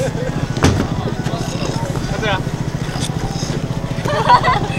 가자.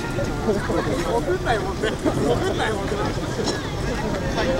んないもん。ね送んないもんね「あれ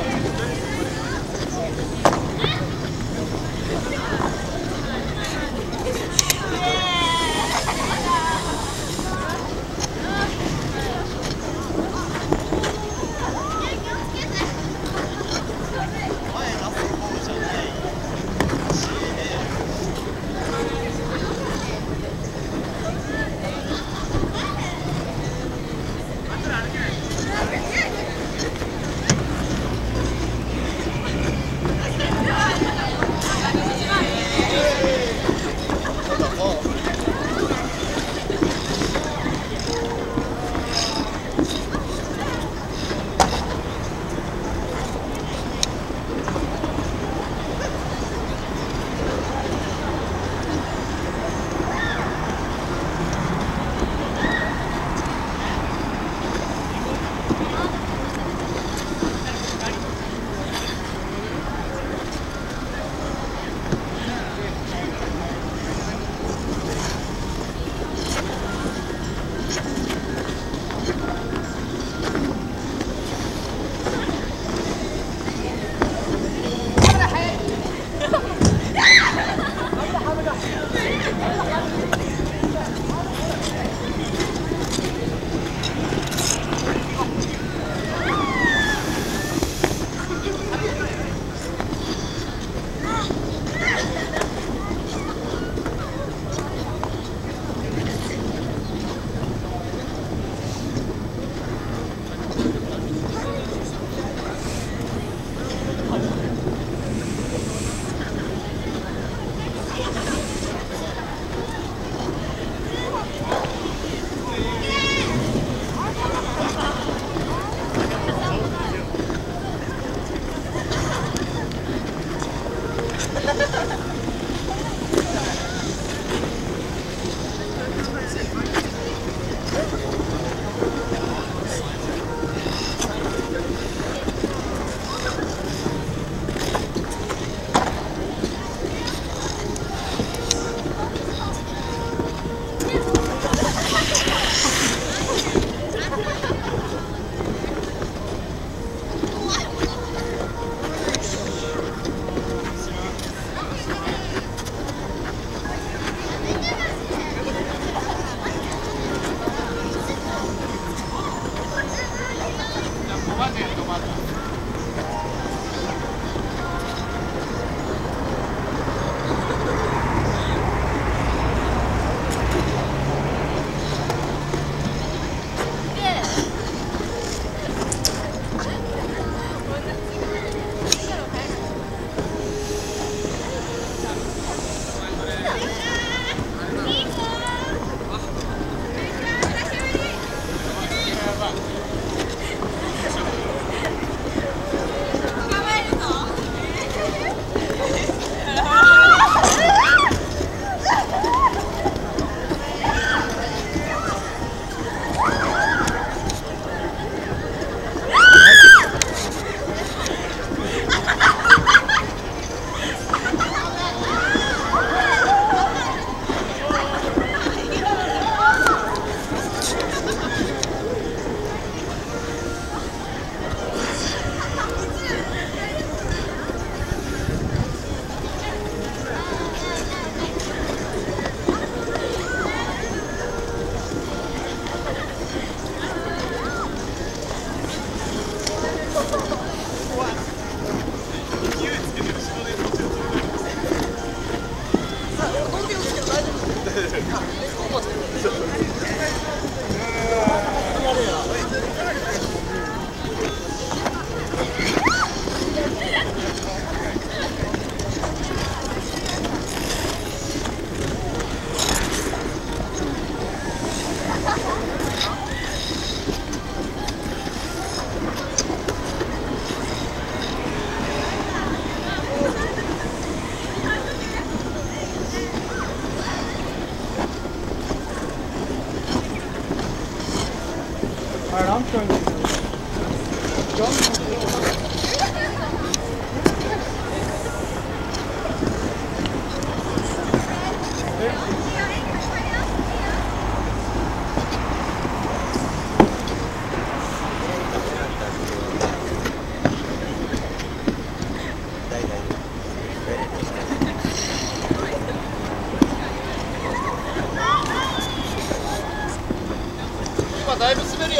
ha ha ha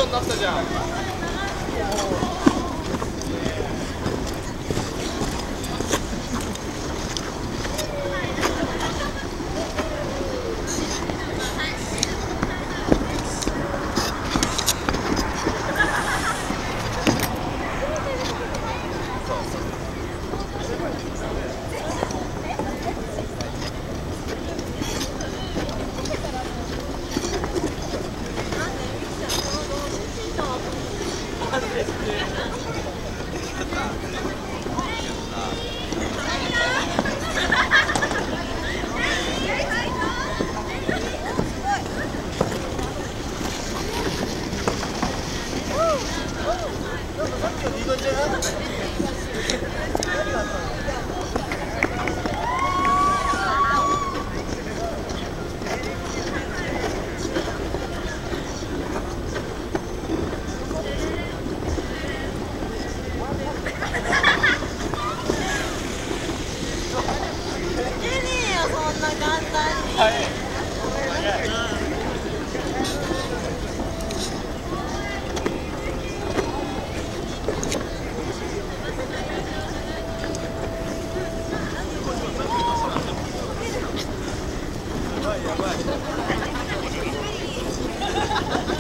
ようになったじゃんいけねえよそんな簡単にさ